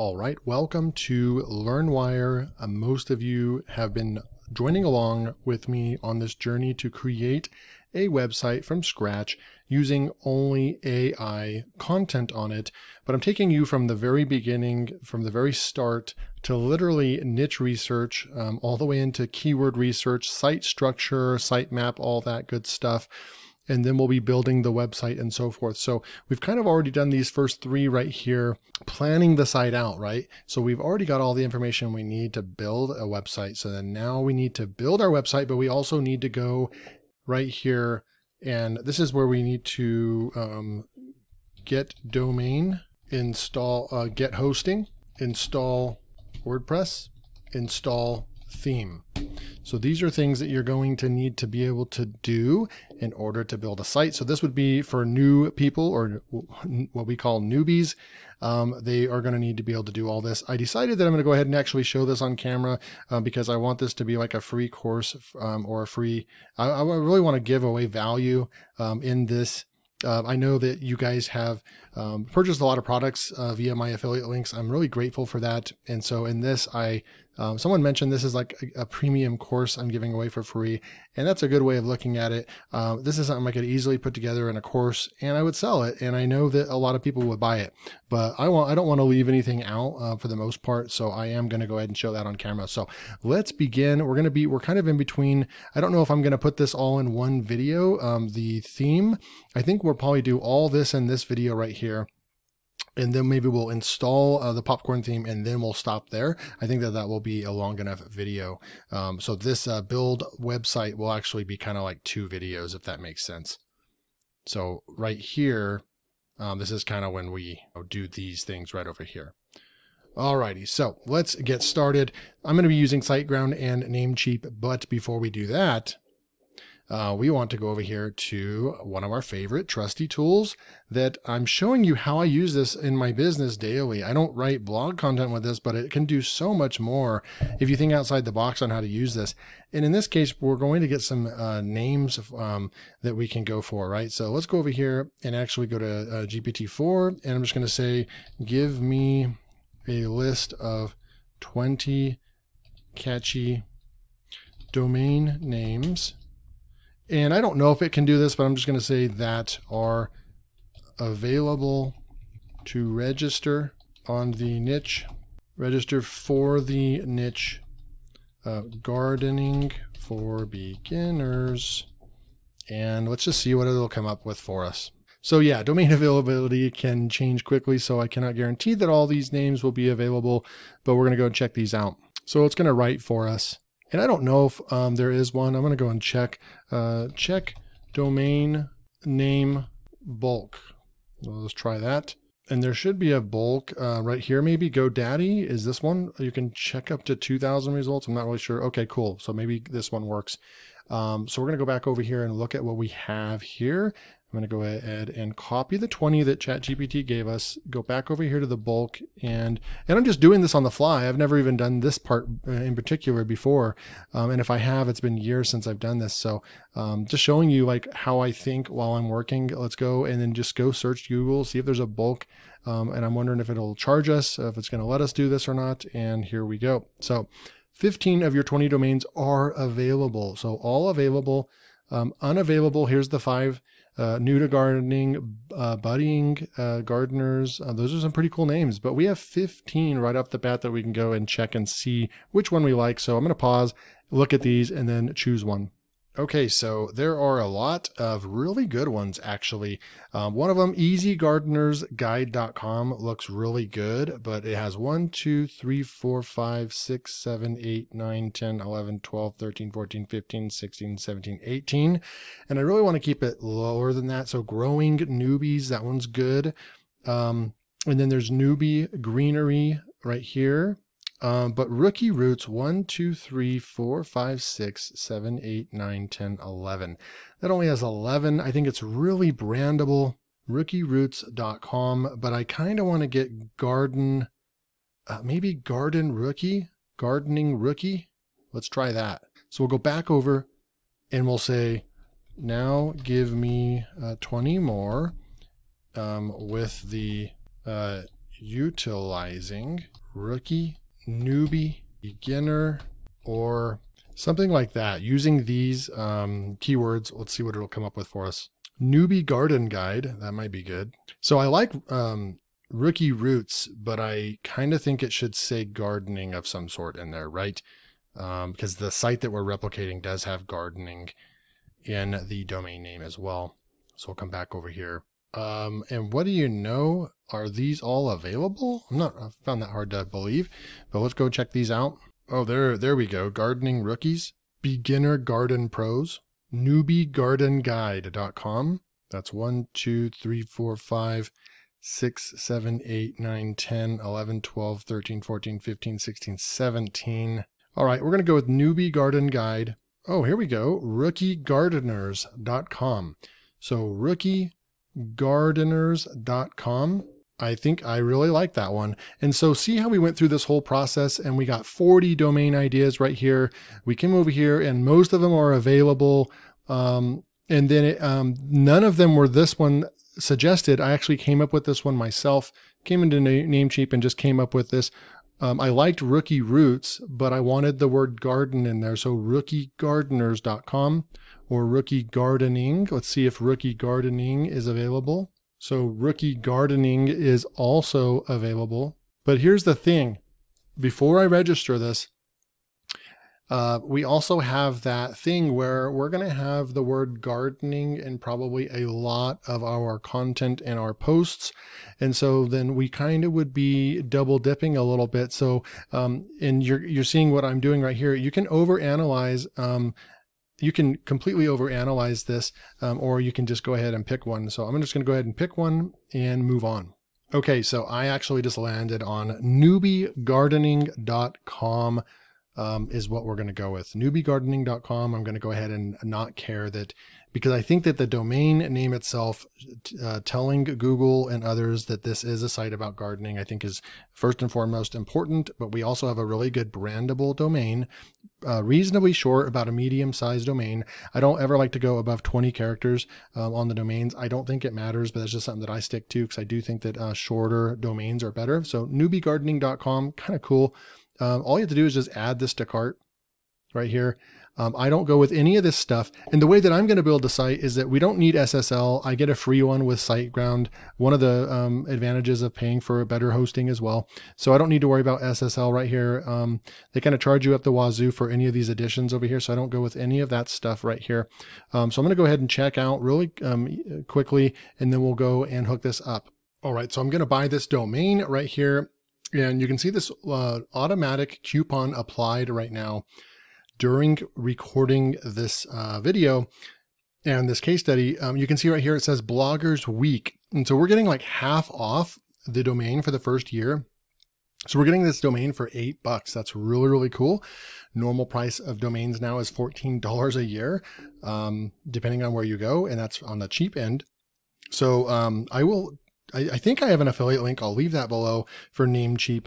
All right, welcome to LearnWire. Uh, most of you have been joining along with me on this journey to create a website from scratch using only AI content on it. But I'm taking you from the very beginning, from the very start, to literally niche research, um, all the way into keyword research, site structure, sitemap, all that good stuff and then we'll be building the website and so forth. So we've kind of already done these first three right here, planning the site out, right? So we've already got all the information we need to build a website. So then now we need to build our website, but we also need to go right here. And this is where we need to um, get domain, install, uh, get hosting, install WordPress, install theme. So these are things that you're going to need to be able to do in order to build a site. So this would be for new people or what we call newbies. Um, they are going to need to be able to do all this. I decided that I'm going to go ahead and actually show this on camera uh, because I want this to be like a free course um, or a free, I, I, really want to give away value um, in this uh, I know that you guys have um, purchased a lot of products uh, via my affiliate links. I'm really grateful for that. And so in this, I um, someone mentioned this is like a, a, premium course I'm giving away for free, and that's a good way of looking at it. Uh, this is something I could easily put together in a course, and I would sell it. And I know that a lot of people would buy it, but I want I don't want to leave anything out uh, for the most part. So I am going to go ahead and show that on camera. So let's begin. We're going to be we're kind of in between. I don't know if I'm going to put this all in one video. Um, the theme, I think we'll probably do all this in this video right here and then maybe we'll install uh, the popcorn theme and then we'll stop there. I think that that will be a long enough video. Um, so this uh, build website will actually be kind of like two videos, if that makes sense. So right here, um, this is kind of when we do these things right over here. Alrighty, so let's get started. I'm going to be using SiteGround and Namecheap, but before we do that, uh, we want to go over here to one of our favorite trusty tools that I'm showing you how I use this in my business daily. I don't write blog content with this, but it can do so much more if you think outside the box on how to use this. And in this case, we're going to get some uh, names um, that we can go for, right? So let's go over here and actually go to uh, GPT-4, and I'm just going to say, give me a list of 20 catchy domain names and I don't know if it can do this, but I'm just going to say that are available to register on the niche, register for the niche uh, gardening for beginners. And let's just see what it'll come up with for us. So yeah, domain availability can change quickly, so I cannot guarantee that all these names will be available, but we're going to go and check these out. So it's going to write for us. And I don't know if um, there is one. I'm going to go and check. Uh, check domain name bulk. let's try that. And there should be a bulk uh, right here. Maybe GoDaddy is this one. You can check up to 2,000 results. I'm not really sure. Okay, cool. So maybe this one works. Um, so we're going to go back over here and look at what we have here. I'm going to go ahead and copy the 20 that ChatGPT gave us, go back over here to the bulk, and and I'm just doing this on the fly. I've never even done this part uh, in particular before, um, and if I have, it's been years since I've done this. So um, just showing you like how I think while I'm working. Let's go and then just go search Google, see if there's a bulk, um, and I'm wondering if it'll charge us, if it's going to let us do this or not. And here we go. So 15 of your 20 domains are available. So all available. Um, unavailable, here's the five uh, new to gardening, uh, budding uh, gardeners. Uh, those are some pretty cool names, but we have 15 right off the bat that we can go and check and see which one we like. So I'm going to pause, look at these, and then choose one. Okay, so there are a lot of really good ones actually. Um, one of them, easygardenersguide.com, looks really good, but it has 1, 2, 3, 4, 5, 6, 7, 8, 9, 10, 11, 12, 13, 14, 15, 16, 17, 18. And I really want to keep it lower than that. So growing newbies, that one's good. Um, and then there's newbie greenery right here. Um, but rookie roots 1, 2, 3, 4, 5, 6, 7, 8, 9, 10, 11. That only has 11. I think it's really brandable. Rookieroots.com, but I kind of want to get garden, uh, maybe garden rookie, gardening rookie. Let's try that. So we'll go back over and we'll say, now give me uh, 20 more um, with the uh, utilizing rookie, newbie, beginner, or something like that. Using these um, keywords, let's see what it'll come up with for us. Newbie garden guide, that might be good. So I like um, rookie roots, but I kind of think it should say gardening of some sort in there, right? Um, because the site that we're replicating does have gardening in the domain name as well. So we'll come back over here. Um, and what do you know? Are these all available? I'm not, I found that hard to believe, but let's go check these out. Oh, there, there we go. Gardening rookies, beginner garden pros, newbiegardenguide.com. That's one, two, three, four, five, 6, 7, 8, 9, 10, 11, 12, 13, 14, 15, 16, 17. All right, we're going to go with Newbie Garden Guide. Oh, here we go. RookieGardeners.com. So RookieGardeners.com. I think I really like that one. And so see how we went through this whole process and we got 40 domain ideas right here. We came over here and most of them are available. Um, and then it, um, none of them were this one suggested, I actually came up with this one myself, came into Namecheap and just came up with this. Um, I liked Rookie Roots, but I wanted the word garden in there. So rookiegardeners.com or Rookie Gardening. Let's see if Rookie Gardening is available. So Rookie Gardening is also available. But here's the thing. Before I register this, uh, we also have that thing where we're going to have the word gardening in probably a lot of our content and our posts. And so then we kind of would be double dipping a little bit. So, um, and you're, you're seeing what I'm doing right here. You can overanalyze, um, you can completely overanalyze this, um, or you can just go ahead and pick one. So I'm just going to go ahead and pick one and move on. Okay, so I actually just landed on newbiegardening.com um, is what we're going to go with. Newbiegardening.com. I'm going to go ahead and not care that because I think that the domain name itself, uh, telling Google and others that this is a site about gardening, I think is first and foremost important. But we also have a really good brandable domain, uh, reasonably short, about a medium sized domain. I don't ever like to go above 20 characters um, on the domains. I don't think it matters, but that's just something that I stick to because I do think that uh, shorter domains are better. So newbiegardening.com, kind of cool. Um, all you have to do is just add this to cart right here. Um, I don't go with any of this stuff. And the way that I'm going to build the site is that we don't need SSL. I get a free one with SiteGround, one of the um, advantages of paying for a better hosting as well. So I don't need to worry about SSL right here. Um, they kind of charge you up the wazoo for any of these additions over here. So I don't go with any of that stuff right here. Um, so I'm going to go ahead and check out really um, quickly, and then we'll go and hook this up. All right, so I'm going to buy this domain right here and you can see this uh, automatic coupon applied right now during recording this uh, video and this case study. Um, you can see right here, it says Bloggers Week. And so we're getting like half off the domain for the first year. So we're getting this domain for eight bucks. That's really, really cool. Normal price of domains now is $14 a year, um, depending on where you go. And that's on the cheap end. So um, I will I, I, think I have an affiliate link. I'll leave that below for Namecheap.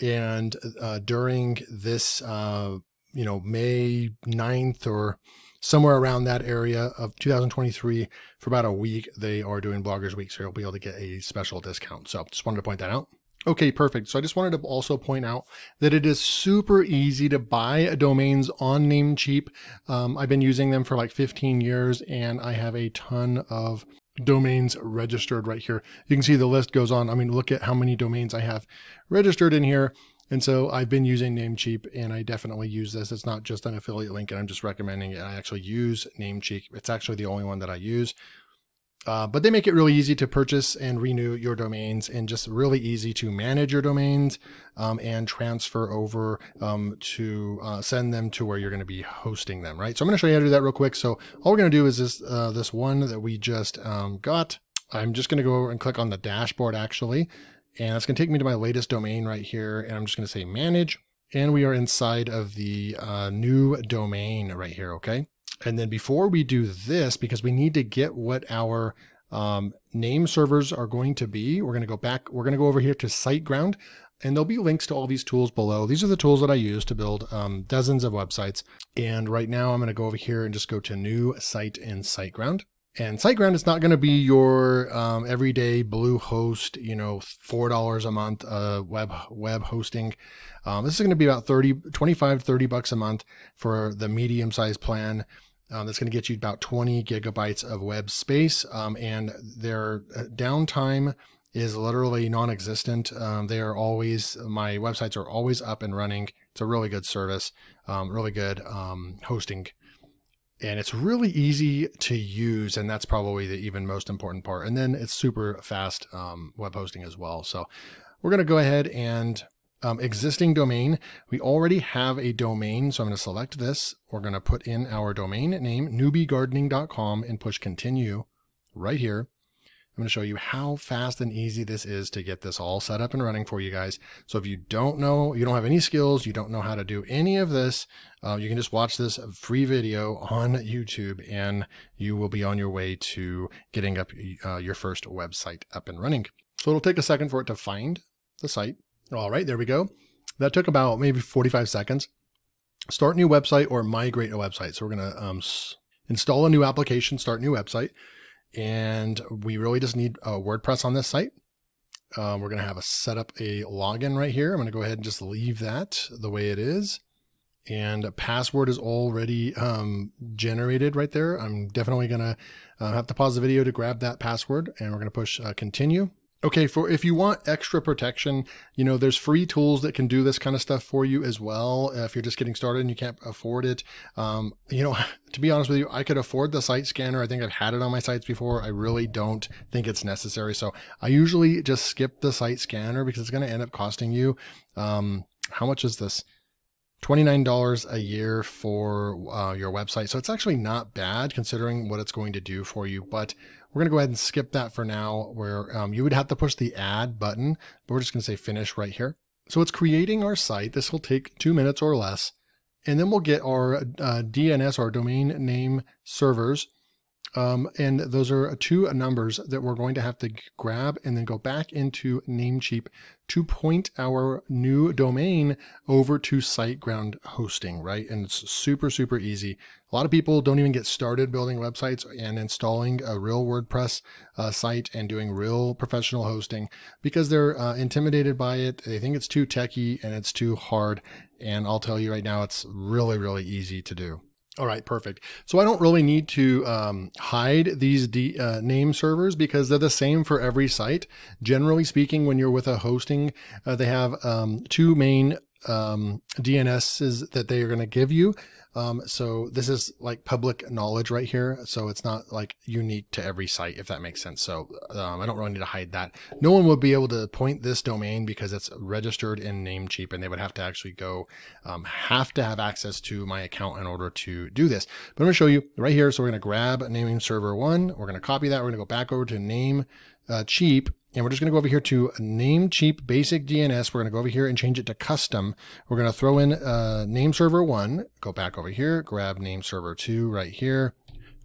And uh, during this, uh, you know, May 9th or somewhere around that area of 2023 for about a week, they are doing Bloggers Week. So you'll be able to get a special discount. So just wanted to point that out. Okay, perfect. So I just wanted to also point out that it is super easy to buy domains on Namecheap. Um, I've been using them for like 15 years and I have a ton of domains registered right here. You can see the list goes on. I mean, look at how many domains I have registered in here. And so I've been using Namecheap and I definitely use this. It's not just an affiliate link and I'm just recommending it. I actually use Namecheap. It's actually the only one that I use. Uh, but they make it really easy to purchase and renew your domains and just really easy to manage your domains um, and transfer over um, to uh, send them to where you're going to be hosting them, right? So I'm going to show you how to do that real quick. So all we're going to do is this, uh, this one that we just um, got. I'm just going to go and click on the dashboard actually, and it's going to take me to my latest domain right here. And I'm just going to say manage. And we are inside of the uh, new domain right here, okay? And then before we do this, because we need to get what our um, name servers are going to be, we're going to go back, we're going to go over here to SiteGround and there'll be links to all these tools below. These are the tools that I use to build um, dozens of websites. And right now I'm going to go over here and just go to new site in SiteGround. And SiteGround is not going to be your um, everyday Bluehost, you know, $4 a month uh, web web hosting. Um, this is going to be about 30, 25, 30 bucks a month for the medium sized plan. Um, that's going to get you about 20 gigabytes of web space. Um, and their uh, downtime is literally non-existent. Um, they are always, my websites are always up and running. It's a really good service, um, really good um, hosting and it's really easy to use and that's probably the even most important part and then it's super fast um, web hosting as well so we're going to go ahead and um, existing domain we already have a domain so i'm going to select this we're going to put in our domain name newbiegardening.com and push continue right here I'm going to show you how fast and easy this is to get this all set up and running for you guys. So if you don't know, you don't have any skills, you don't know how to do any of this, uh, you can just watch this free video on YouTube and you will be on your way to getting up uh, your first website up and running. So it'll take a second for it to find the site. All right, there we go. That took about maybe 45 seconds. Start new website or migrate a website. So we're going to um, install a new application, start new website and we really just need WordPress on this site. Um, we're going to have a set up a login right here. I'm going to go ahead and just leave that the way it is. And a password is already um, generated right there. I'm definitely going to uh, have to pause the video to grab that password and we're going to push uh, continue. Okay, for if you want extra protection, you know, there's free tools that can do this kind of stuff for you as well. If you're just getting started and you can't afford it, um, you know, to be honest with you, I could afford the site scanner. I think I've had it on my sites before. I really don't think it's necessary. So I usually just skip the site scanner because it's going to end up costing you, um, how much is this? $29 a year for uh, your website. So it's actually not bad considering what it's going to do for you. But we're going to go ahead and skip that for now where um, you would have to push the add button, but we're just going to say finish right here. So it's creating our site. This will take two minutes or less. And then we'll get our uh, DNS, our domain name servers. Um, and those are two numbers that we're going to have to grab and then go back into Namecheap to point our new domain over to SiteGround hosting, right? And it's super, super easy. A lot of people don't even get started building websites and installing a real WordPress uh, site and doing real professional hosting because they're uh, intimidated by it. They think it's too techy and it's too hard. And I'll tell you right now, it's really, really easy to do. All right, perfect. So I don't really need to um, hide these D, uh, name servers because they're the same for every site. Generally speaking, when you're with a hosting, uh, they have um, two main um, DNSs that they are going to give you. Um, so this is like public knowledge right here. So it's not like unique to every site, if that makes sense. So um, I don't really need to hide that. No one would be able to point this domain because it's registered in Namecheap and they would have to actually go, um, have to have access to my account in order to do this. But I'm going to show you right here. So we're going to grab naming server one. We're going to copy that. We're going to go back over to name uh, cheap and we're just going to go over here to Namecheap basic DNS. We're going to go over here and change it to custom. We're going to throw in uh, name server one, go back over here, grab name server two right here,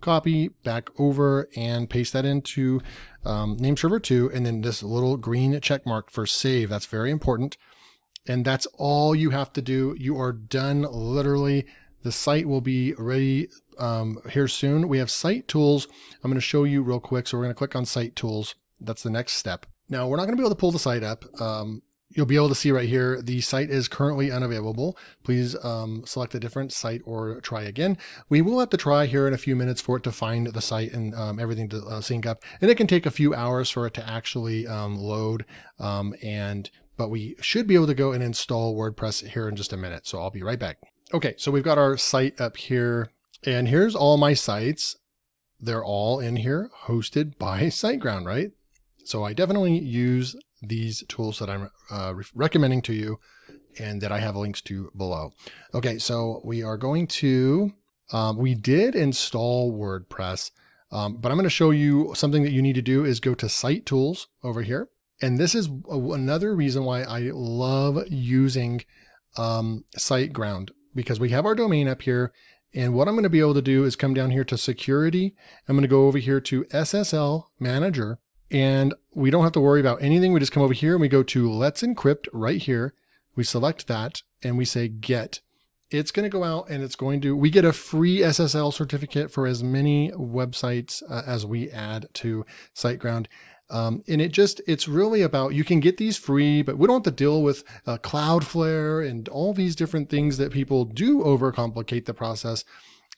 copy back over and paste that into um, name server two. And then this little green check mark for save. That's very important. And that's all you have to do. You are done literally. The site will be ready um, here soon. We have site tools. I'm going to show you real quick. So we're going to click on site tools. That's the next step. Now we're not going to be able to pull the site up. Um, you'll be able to see right here, the site is currently unavailable. Please um, select a different site or try again. We will have to try here in a few minutes for it to find the site and um, everything to uh, sync up. And it can take a few hours for it to actually um, load. Um, and But we should be able to go and install WordPress here in just a minute. So I'll be right back. Okay, so we've got our site up here. And here's all my sites. They're all in here hosted by SiteGround, right? So I definitely use these tools that I'm uh, recommending to you and that I have links to below. Okay, so we are going to, um, we did install WordPress, um, but I'm going to show you something that you need to do is go to Site Tools over here. And this is another reason why I love using um, SiteGround because we have our domain up here. And what I'm going to be able to do is come down here to security. I'm going to go over here to SSL manager and we don't have to worry about anything. We just come over here and we go to let's encrypt right here. We select that and we say get. it's going to go out and it's going to, we get a free SSL certificate for as many websites uh, as we add to SiteGround. Um, and it just, it's really about, you can get these free, but we don't have to deal with uh, Cloudflare and all these different things that people do overcomplicate the process.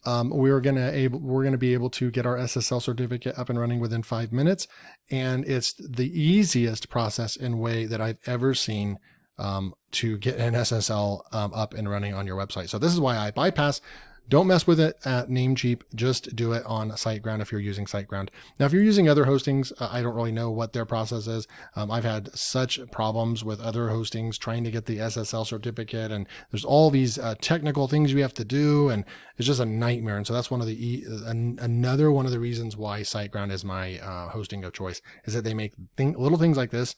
Um, we're gonna able we're gonna be able to get our SSL certificate up and running within five minutes, and it's the easiest process and way that I've ever seen um, to get an SSL um, up and running on your website. So this is why I bypass. Don't mess with it at Namecheap. Just do it on SiteGround if you're using SiteGround. Now, if you're using other hostings, uh, I don't really know what their process is. Um, I've had such problems with other hostings trying to get the SSL certificate, and there's all these uh, technical things you have to do, and it's just a nightmare. And so that's one of the e- an, another one of the reasons why SiteGround is my uh, hosting of choice is that they make thing, little things like this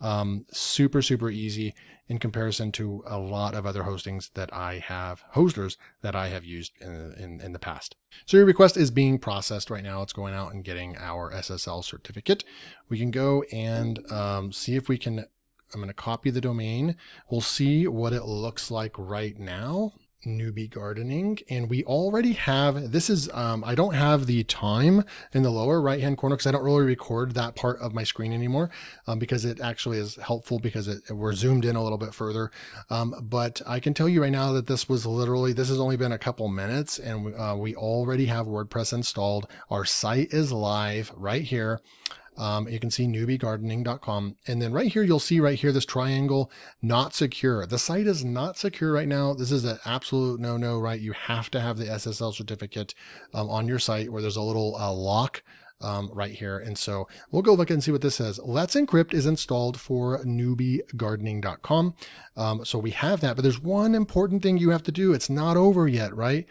um, super, super easy in comparison to a lot of other hostings that I have, hosters that I have used in, in, in, the past. So your request is being processed right now. It's going out and getting our SSL certificate. We can go and um, see if we can, I'm going to copy the domain. We'll see what it looks like right now newbie gardening and we already have this is um, i don't have the time in the lower right hand corner because i don't really record that part of my screen anymore um, because it actually is helpful because it, we're zoomed in a little bit further. Um, but i can tell you right now that this was literally this has only been a couple minutes and uh, we already have wordpress installed. Our site is live right here um, you can see newbiegardening.com. And then right here, you'll see right here, this triangle, not secure. The site is not secure right now. This is an absolute no-no, right? You have to have the SSL certificate um, on your site where there's a little uh, lock um, right here. And so we'll go look and see what this says. Let's Encrypt is installed for newbiegardening.com. Um, so we have that, but there's one important thing you have to do. It's not over yet, right?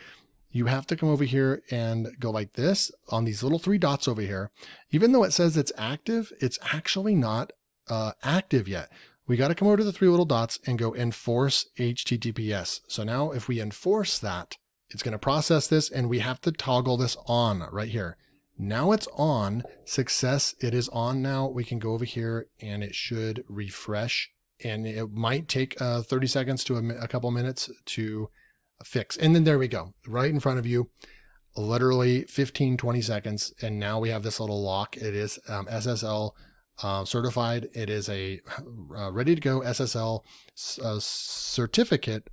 You have to come over here and go like this on these little three dots over here. Even though it says it's active, it's actually not uh, active yet. We got to come over to the three little dots and go enforce HTTPS. So now if we enforce that, it's going to process this and we have to toggle this on right here. Now it's on success. It is on now. We can go over here and it should refresh and it might take uh, 30 seconds to a, a couple minutes to fix. And then there we go, right in front of you, literally 15, 20 seconds. And now we have this little lock. It is um, SSL uh, certified. It is a uh, ready to go SSL uh, certificate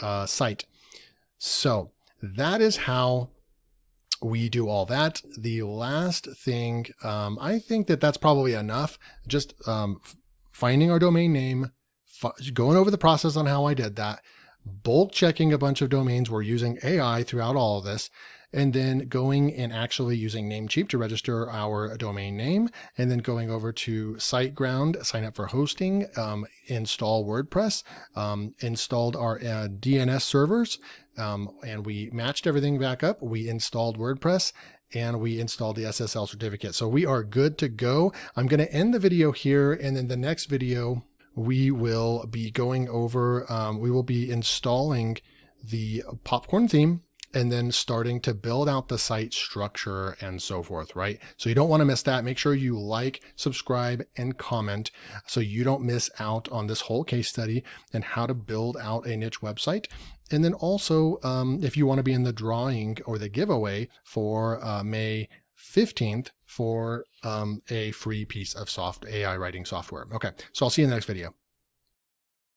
uh, site. So that is how we do all that. The last thing, um, I think that that's probably enough. Just um, finding our domain name, going over the process on how I did that bulk checking a bunch of domains. We're using AI throughout all of this, and then going and actually using Namecheap to register our domain name, and then going over to SiteGround, sign up for hosting, um, install WordPress, um, installed our uh, DNS servers, um, and we matched everything back up. We installed WordPress and we installed the SSL certificate. So we are good to go. I'm going to end the video here, and then the next video we will be going over, um, we will be installing the popcorn theme and then starting to build out the site structure and so forth, right? So you don't want to miss that. Make sure you like, subscribe, and comment so you don't miss out on this whole case study and how to build out a niche website. And then also, um, if you want to be in the drawing or the giveaway for uh, May 15th for um, a free piece of soft AI writing software. Okay, so I'll see you in the next video.